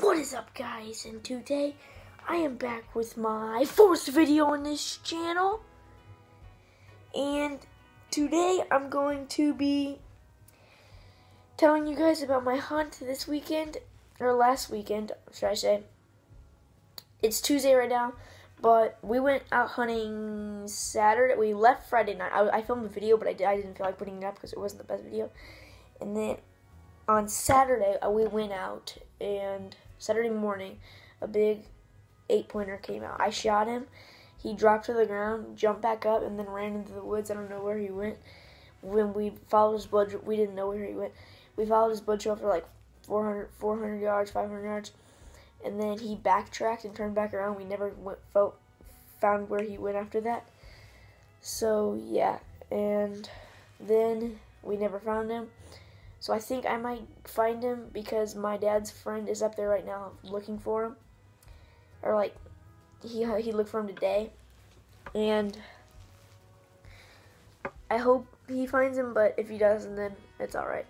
What is up guys? And today I am back with my fourth video on this channel. And today I'm going to be telling you guys about my hunt this weekend or last weekend should I say. It's Tuesday right now but we went out hunting Saturday we left Friday night. I, I filmed a video but I, did, I didn't feel like putting it up because it wasn't the best video. And then on Saturday uh, we went out and Saturday morning a big eight pointer came out. I shot him. He dropped to the ground, jumped back up, and then ran into the woods. I don't know where he went. When we followed his blood, we didn't know where he went. We followed his blood trail for like 400, 400 yards, 500 yards, and then he backtracked and turned back around. We never went, felt, found where he went after that. So yeah, and then we never found him. So I think I might find him because my dad's friend is up there right now looking for him. Or like he he looked for him today. And I hope he finds him, but if he doesn't then it's alright.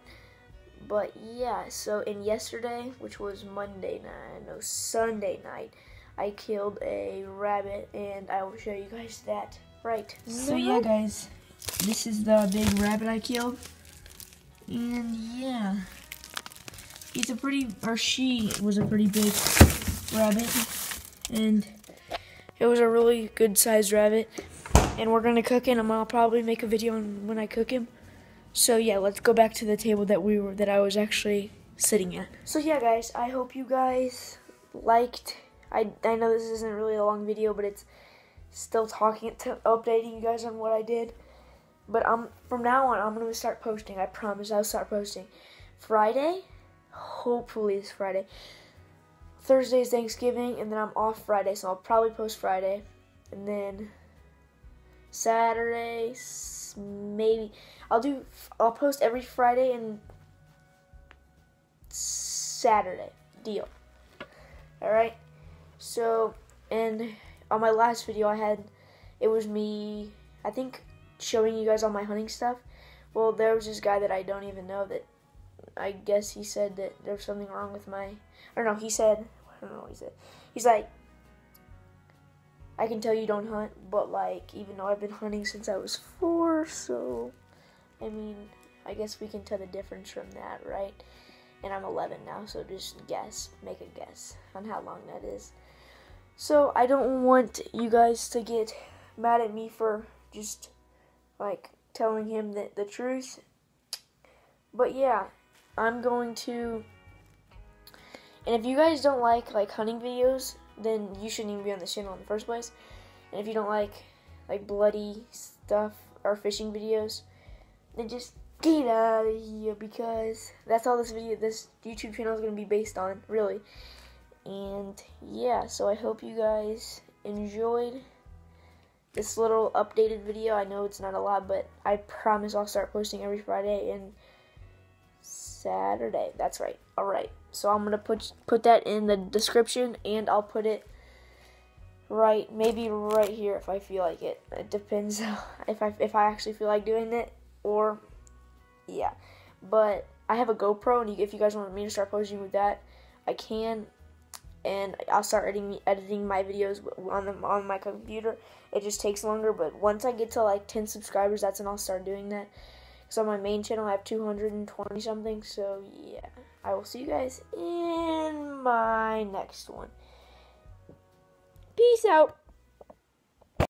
But yeah, so in yesterday, which was Monday night, no Sunday night, I killed a rabbit and I will show you guys that right So yeah guys, this is the big rabbit I killed. And yeah, he's a pretty, or she was a pretty big rabbit. And it was a really good sized rabbit. And we're gonna cook him. I'll probably make a video on when I cook him. So yeah, let's go back to the table that we were, that I was actually sitting at. So yeah, guys, I hope you guys liked. I I know this isn't really a long video, but it's still talking to updating you guys on what I did. But I'm from now on, I'm gonna start posting. I promise, I'll start posting. Friday, hopefully it's Friday. Thursday is Thanksgiving, and then I'm off Friday, so I'll probably post Friday, and then Saturday, maybe I'll do. I'll post every Friday and Saturday. Deal. All right. So, and on my last video, I had it was me. I think showing you guys all my hunting stuff. Well, there was this guy that I don't even know that I guess he said that there's something wrong with my. I don't know. He said I don't know what he said. He's like, I can tell you don't hunt, but like even though I've been hunting since I was four, so I mean, I guess we can tell the difference from that, right? And I'm 11 now, so just guess, make a guess on how long that is. So I don't want you guys to get mad at me for just like telling him the, the truth. But yeah, I'm going to. And if you guys don't like like hunting videos, then you shouldn't even be on this channel in the first place. And if you don't like like bloody stuff or fishing videos, then just get out of here because that's all this video, this YouTube channel is gonna be based on, really. And yeah, so I hope you guys enjoyed this little updated video. I know it's not a lot, but I promise I'll start posting every Friday and Saturday. That's right. All right. So I'm gonna put put that in the description, and I'll put it right, maybe right here if I feel like it. It depends if I if I actually feel like doing it, or yeah. But I have a GoPro, and if you guys want me to start posting with that, I can and I'll start editing editing my videos on on my computer. It just takes longer, but once I get to like 10 subscribers, that's when I'll start doing that. Because on my main channel, I have 220 something. So yeah, I will see you guys in my next one. Peace out.